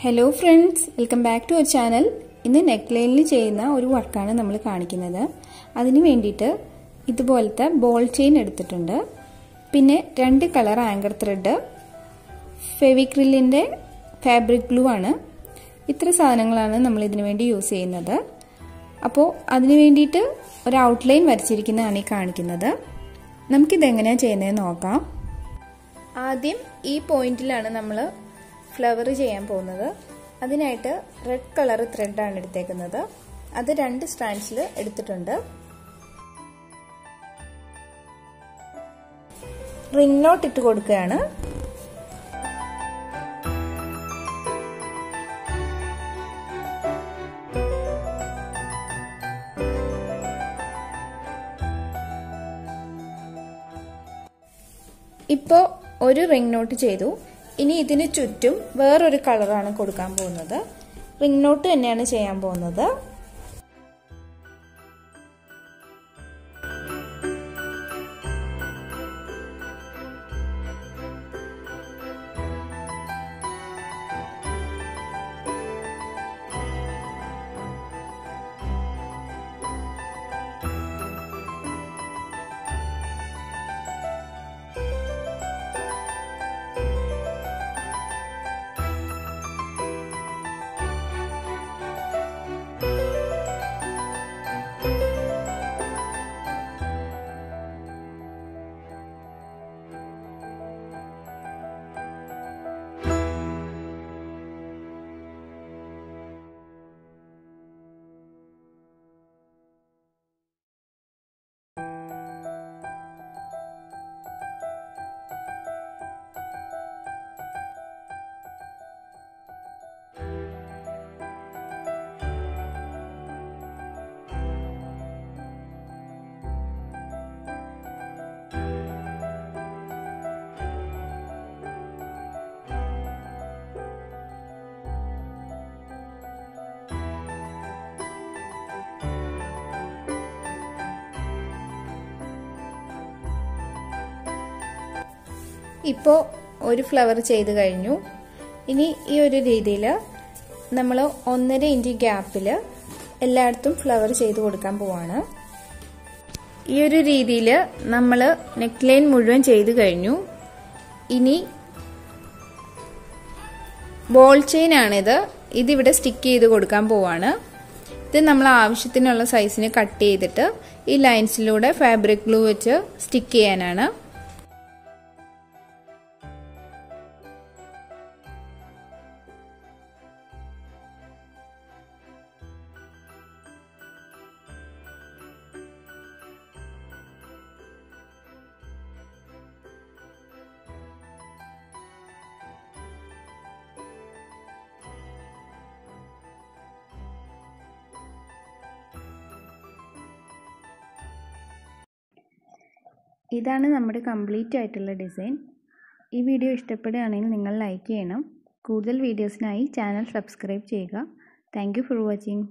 Hello friends welcome back to our channel ഇന്ന് neck ലൈനിൽ ചെയ്യുന്ന ഒരു വർക്കാണ് നമ്മൾ കാണിക്കുന്നത്. അതിന് വേണ്ടിയിട്ട് ഇതുപോലത്തെ ബോൾ ചെയിൻ എടുത്തിട്ടുണ്ട്. പിന്നെ രണ്ട് കളർ ആങ്കർ ത്രെഡ് ഫെവിക്രില്ലിന്റെ ഫാബ്രിക് ഗ്ലൂ ആണ്. ഇത്ര സാധനങ്ങളാണ് നമ്മൾ ഇതിനു വേണ്ടി യൂസ് ചെയ്യുന്നത്. അപ്പോൾ അതിന് വേണ്ടിയിട്ട് ഒരു ഔട്ട്ലൈൻ വരച്ചിരിക്കുന്നതാണ് ഈ കാണിക്കുന്നത്. നമുക്കിതെങ്ങനെയാണ് ചെയ്യുന്നതെന്ന് നോക്കാം. ആദ്യം ഈ പോയിന്റിലാണ് നമ്മൾ ഫ്ലവർ ചെയ്യാൻ പോകുന്നത്. അതിനായിട്ട് റെഡ് കളർ ത്രെഡാണ് എടുത്തേക്കുന്നത്. അത് രണ്ട് സ്റ്റാൻഡ്സിൽ എടുത്തിട്ടുണ്ട്. റിംഗ് നോട്ട് ഇട്ട് കൊടുക്കുകയാണ്. ഇപ്പോ ഒരു റിംഗ് നോട്ട് ചെയ്തു. ഇനി ഇതിന് ചുറ്റും വേറൊരു കളറാണ് കൊടുക്കാൻ പോകുന്നത്. റിംഗ് നോട്ട് തന്നെയാണ് ചെയ്യാൻ പോകുന്നത്. ഇപ്പോൾ ഒരു ഫ്ലവർ ചെയ്ത് കഴിഞ്ഞു. ഇനി ഈ ഒരു രീതിയിൽ നമ്മൾ ഒന്നര ഇഞ്ച് ഗ്യാപ്പിൽ എല്ലായിടത്തും ഫ്ലവർ ചെയ്ത് കൊടുക്കാൻ പോവാണ്. ഈ ഒരു രീതിയിൽ നമ്മൾ നെക്ക് ലൈൻ മുഴുവൻ ചെയ്ത് കഴിഞ്ഞു. ഇനി ബോൾ ചെയിൻ ആണിത്. ഇതിവിടെ സ്റ്റിക്ക് ചെയ്ത് കൊടുക്കാൻ പോവാണ്. ഇത് നമ്മൾ ആവശ്യത്തിനുള്ള സൈസിന് കട്ട് ചെയ്തിട്ട് ഈ ലൈൻസിലൂടെ ഫാബ്രിക് ഗ്ലൂ വെച്ച് സ്റ്റിക്ക് ചെയ്യാനാണ്. ഇതാണ് നമ്മുടെ കംപ്ലീറ്റ് ആയിട്ടുള്ള ഡിസൈൻ ഈ വീഡിയോ ഇഷ്ടപ്പെടുകയാണെങ്കിൽ നിങ്ങൾ ലൈക്ക് ചെയ്യണം. കൂടുതൽ വീഡിയോസിനായി ചാനൽ സബ്സ്ക്രൈബ് ചെയ്യുക. Thank for watching